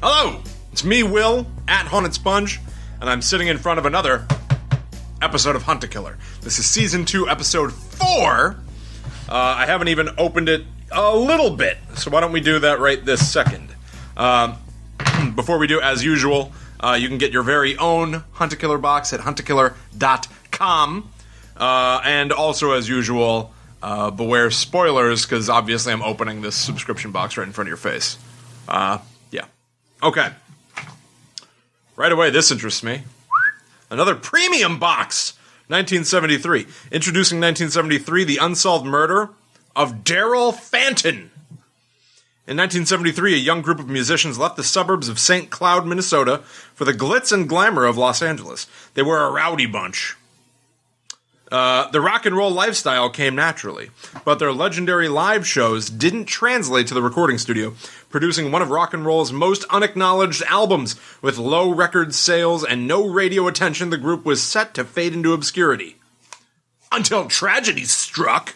Hello, it's me, Will, at Haunted Sponge, and I'm sitting in front of another episode of Hunt a Killer. This is season two, episode four. Uh, I haven't even opened it a little bit, so why don't we do that right this second? Um, before we do, as usual, uh, you can get your very own Hunt a Killer box at huntakiller.com. Uh, and also, as usual, uh, beware spoilers, because obviously I'm opening this subscription box right in front of your face. Uh. Okay. Right away, this interests me. Another premium box! 1973. Introducing 1973, The Unsolved Murder of Daryl Fanton. In 1973, a young group of musicians left the suburbs of St. Cloud, Minnesota for the glitz and glamour of Los Angeles. They were a rowdy bunch. Uh, the rock and roll lifestyle came naturally, but their legendary live shows didn't translate to the recording studio, producing one of rock and roll's most unacknowledged albums. With low record sales and no radio attention, the group was set to fade into obscurity. Until tragedy struck.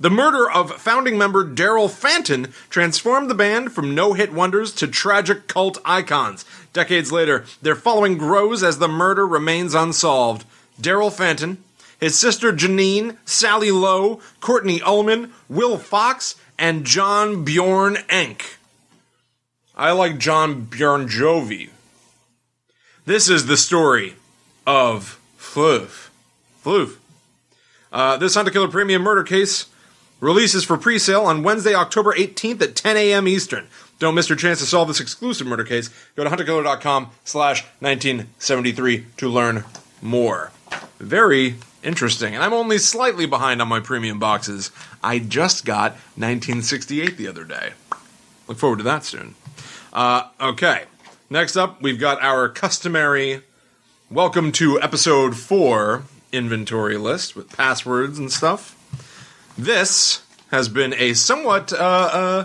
The murder of founding member Daryl Fanton transformed the band from no hit wonders to tragic cult icons. Decades later, their following grows as the murder remains unsolved. Daryl Fanton, his sister Janine, Sally Lowe, Courtney Ullman, Will Fox, and John Bjorn Enk. I like John Bjorn Jovi. This is the story of Floof. Floof. Uh, this Hunt a Killer Premium Murder Case releases for pre-sale on Wednesday, October 18th at 10 a.m. Eastern. Don't miss your chance to solve this exclusive murder case. Go to huntakiller.com slash 1973 to learn more. Very interesting. And I'm only slightly behind on my premium boxes. I just got 1968 the other day. Look forward to that soon. Uh, okay. Next up, we've got our customary welcome to episode 4 inventory list with passwords and stuff. This has been a somewhat uh, uh,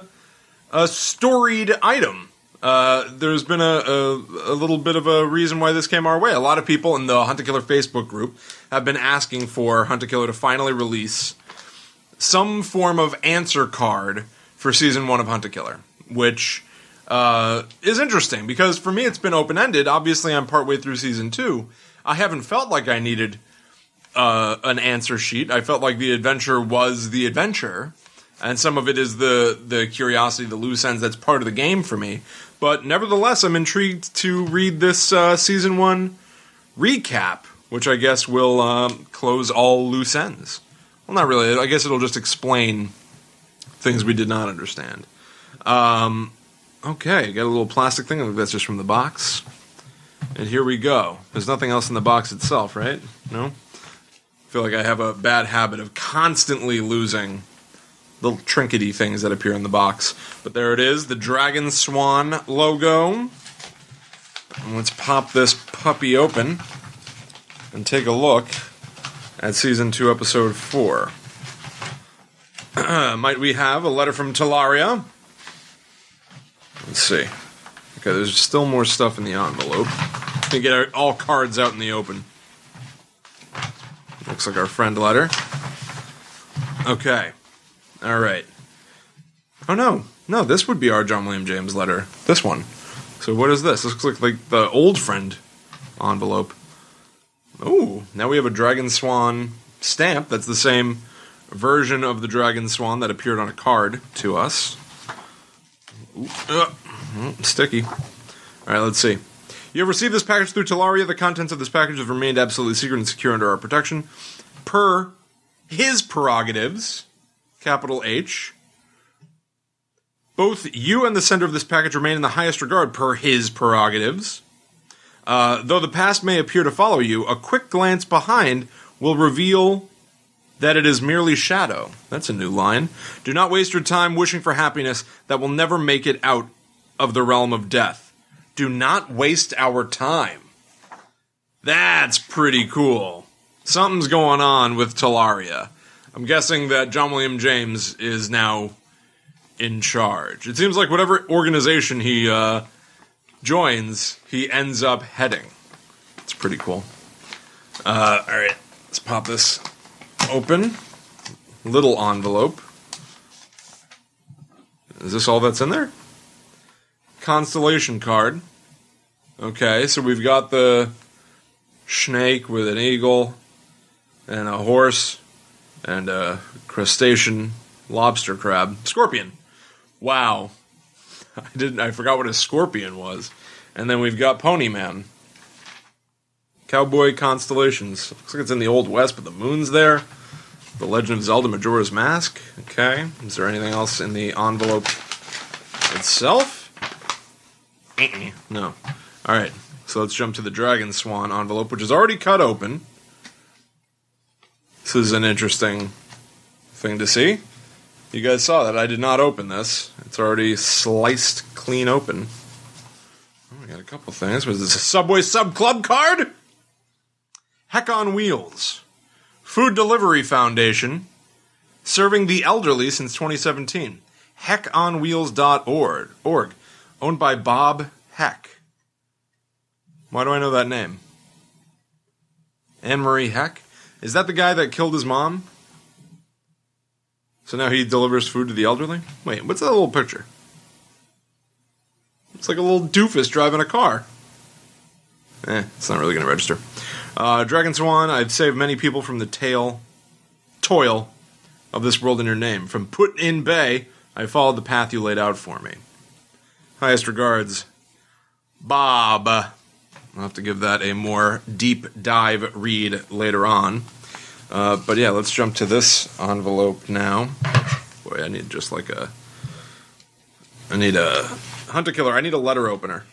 a storied item. Uh, there's been a, a, a little bit of a reason why this came our way. A lot of people in the Hunt a Killer Facebook group have been asking for Hunt a Killer to finally release some form of answer card for season one of Hunt a Killer, which uh, is interesting because for me it's been open ended. Obviously, I'm partway through season two. I haven't felt like I needed uh, an answer sheet. I felt like the adventure was the adventure, and some of it is the the curiosity, the loose ends that's part of the game for me. But nevertheless, I'm intrigued to read this uh, season one recap, which I guess will um, close all loose ends. Well, not really. I guess it'll just explain things we did not understand. Um, okay, got a little plastic thing. I think that's just from the box. And here we go. There's nothing else in the box itself, right? No? I feel like I have a bad habit of constantly losing little trinkety things that appear in the box. But there it is, the Dragon Swan logo. And let's pop this puppy open and take a look at season 2, episode 4. Might we have a letter from Talaria? Let's see. Okay, there's still more stuff in the envelope. We get all cards out in the open. Looks like our friend letter. Okay. All right. Oh no, no, this would be our John William James letter. This one. So what is this? This looks like, the old friend envelope. Oh, now we have a Dragon Swan stamp. That's the same version of the Dragon Swan that appeared on a card to us. Ooh, uh, sticky. All right, let's see. You have received this package through Talaria. The contents of this package have remained absolutely secret and secure under our protection. Per his prerogatives, capital H. Both you and the sender of this package remain in the highest regard per his prerogatives. Uh, though the past may appear to follow you, a quick glance behind will reveal that it is merely shadow. That's a new line. Do not waste your time wishing for happiness that will never make it out of the realm of death. Do not waste our time. That's pretty cool. Something's going on with Talaria. I'm guessing that John William James is now in charge. It seems like whatever organization he uh, joins, he ends up heading. It's pretty cool. Uh, all right, let's pop this open. Little envelope. Is this all that's in there? constellation card. Okay, so we've got the snake with an eagle and a horse and a crustacean lobster crab scorpion. Wow. I didn't I forgot what a scorpion was. And then we've got Pony Man. Cowboy Constellations. Looks like it's in the Old West, but the moon's there. The Legend of Zelda Majora's Mask. Okay. Is there anything else in the envelope itself? No. Alright. So let's jump to the Dragon Swan envelope, which is already cut open. This is an interesting thing to see. You guys saw that. I did not open this. It's already sliced clean open. Oh, we got a couple things. Was this a Subway Sub Club card? Heck on Wheels. Food Delivery Foundation. Serving the elderly since 2017. Heckonwheels.org. Org. Owned by Bob Heck. Why do I know that name? Anne Marie Heck? Is that the guy that killed his mom? So now he delivers food to the elderly? Wait, what's that little picture? It's like a little doofus driving a car. Eh, it's not really going to register. Uh, Dragon Swan, I've saved many people from the tail, toil of this world in your name. From Put in Bay, I followed the path you laid out for me. Highest regards, Bob. I'll have to give that a more deep dive read later on. Uh, but yeah, let's jump to this envelope now. Boy, I need just like a. I need a Hunt a Killer. I need a letter opener.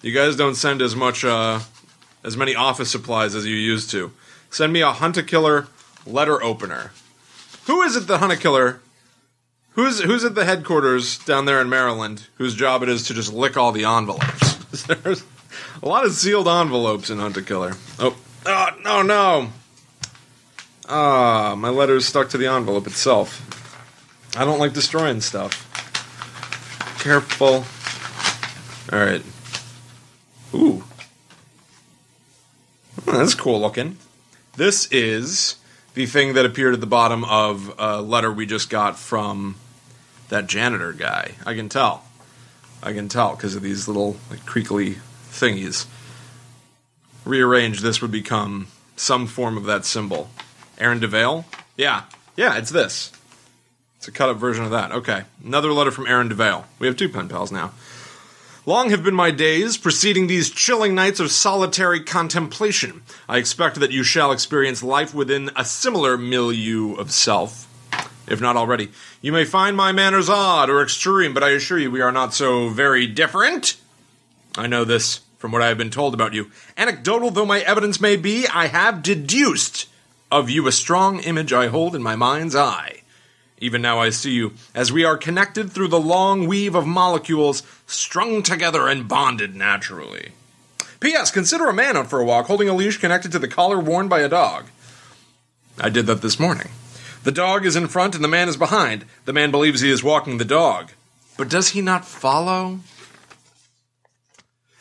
You guys don't send as much uh, as many office supplies as you used to. Send me a Hunt a Killer letter opener. Who is it, the Hunt a Killer? Who's who's at the headquarters down there in Maryland? Whose job it is to just lick all the envelopes? A lot of sealed envelopes in Hunt a Killer. Oh, oh no, no! Ah, my letter's stuck to the envelope itself. I don't like destroying stuff. Careful. All right. Ooh, Oh, that's cool looking. This is the thing that appeared at the bottom of a letter we just got from that janitor guy. I can tell. I can tell because of these little like, creakly thingies. Rearranged, this would become some form of that symbol. Aaron DeVale? Yeah. Yeah, it's this. It's a cut up version of that. Okay. Another letter from Aaron DeVale. We have two pen pals now. Long have been my days preceding these chilling nights of solitary contemplation. I expect that you shall experience life within a similar milieu of self. If not already, you may find my manners odd or extreme, but I assure you we are not so very different. I know this from what I have been told about you. Anecdotal though my evidence may be, I have deduced of you a strong image I hold in my mind's eye. Even now I see you, as we are connected through the long weave of molecules, strung together and bonded naturally. P.S. Consider a man out for a walk holding a leash connected to the collar worn by a dog. I did that this morning. The dog is in front and the man is behind. The man believes he is walking the dog. But does he not follow?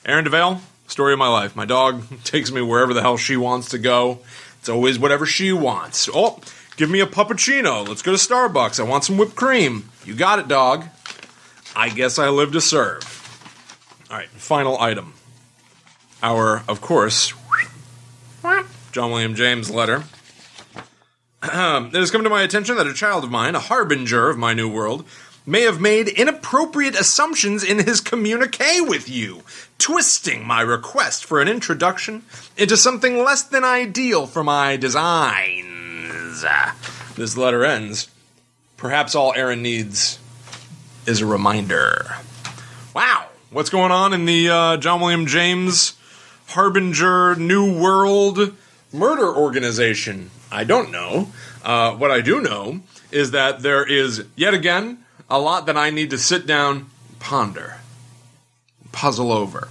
Aaron DeVale, story of my life. My dog takes me wherever the hell she wants to go. It's always whatever she wants. Oh, Give me a puppuccino. Let's go to Starbucks. I want some whipped cream. You got it, dog. I guess I live to serve. All right, final item. Our, of course, John William James letter. it has come to my attention that a child of mine, a harbinger of my new world, may have made inappropriate assumptions in his communique with you, twisting my request for an introduction into something less than ideal for my designs. this letter ends. Perhaps all Aaron needs is a reminder. Wow, what's going on in the uh, John William James Harbinger New World murder organization? I don't know. Uh, what I do know is that there is, yet again, a lot that I need to sit down, ponder, puzzle over.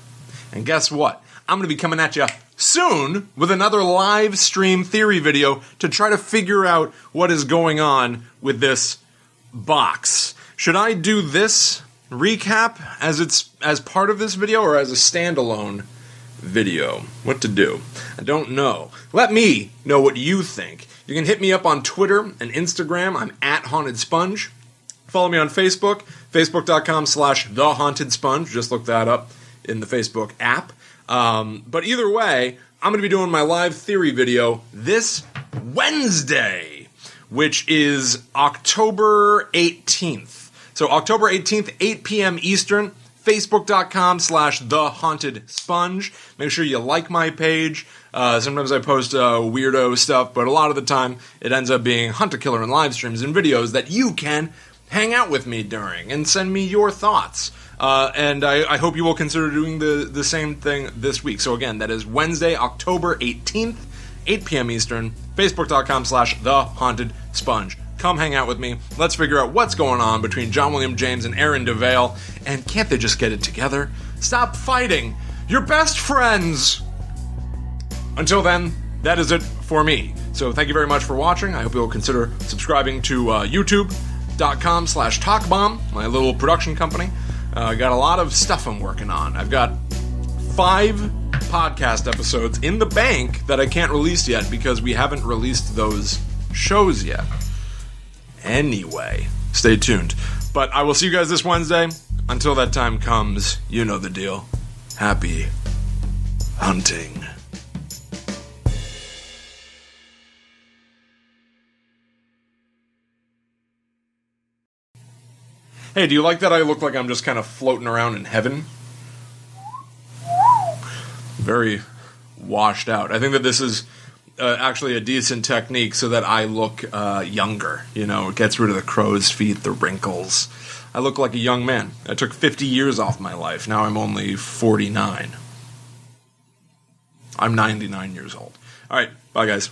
And guess what? I'm going to be coming at you soon with another live stream theory video to try to figure out what is going on with this box. Should I do this recap as it's as part of this video or as a standalone video? What to do? I don't know. Let me know what you think. You can hit me up on Twitter and Instagram. I'm at Haunted Sponge. Follow me on Facebook, facebook.com slash The Haunted Sponge. Just look that up in the Facebook app. Um, but either way, I'm going to be doing my live theory video this Wednesday, which is October 18th. So October 18th, 8 p.m. Eastern, facebook.com slash the haunted sponge. Make sure you like my page. Uh, sometimes I post uh, weirdo stuff, but a lot of the time it ends up being Hunt a Killer and live streams and videos that you can hang out with me during and send me your thoughts. Uh, and I, I, hope you will consider doing the, the same thing this week. So again, that is Wednesday, October 18th, 8 p.m. Eastern, facebook.com slash the haunted sponge. Come hang out with me. Let's figure out what's going on between John William James and Aaron DeVale. And can't they just get it together? Stop fighting. You're best friends. Until then, that is it for me. So thank you very much for watching. I hope you'll consider subscribing to uh, youtube.com slash talkbomb, my little production company. I uh, got a lot of stuff I'm working on. I've got five podcast episodes in the bank that I can't release yet because we haven't released those shows yet. Anyway, stay tuned. But I will see you guys this Wednesday. Until that time comes, you know the deal. Happy hunting. Hey, do you like that I look like I'm just kind of floating around in heaven? Very washed out. I think that this is uh, actually a decent technique so that I look uh, younger. You know, it gets rid of the crow's feet, the wrinkles. I look like a young man. I took 50 years off my life. Now I'm only 49. I'm 99 years old. All right, bye, guys.